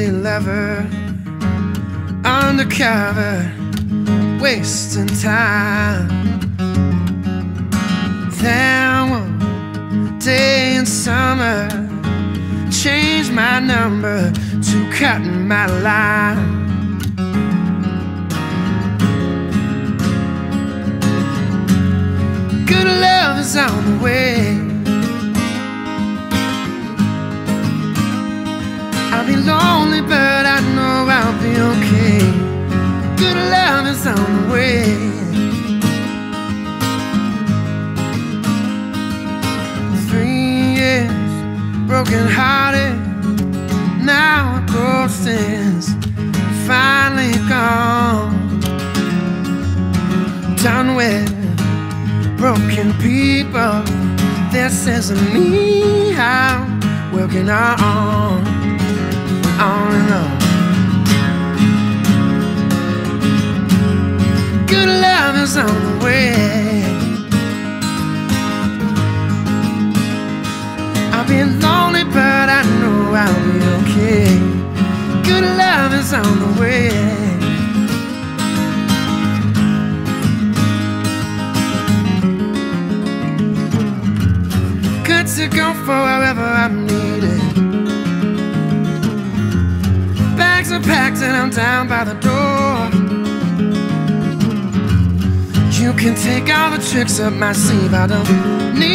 easy lover, undercover, wasting time. Then one day in summer, changed my number to cutting my line. Good love is on the way. Broken hearted. Now a ghost is finally gone. Done with broken people. This isn't me. I'm working on on and on. Good love is on the way. Okay. Good love is on the way. Good to go for wherever I'm needed. bags are packed and I'm down by the door. You can take all the tricks up my sleeve, I don't need.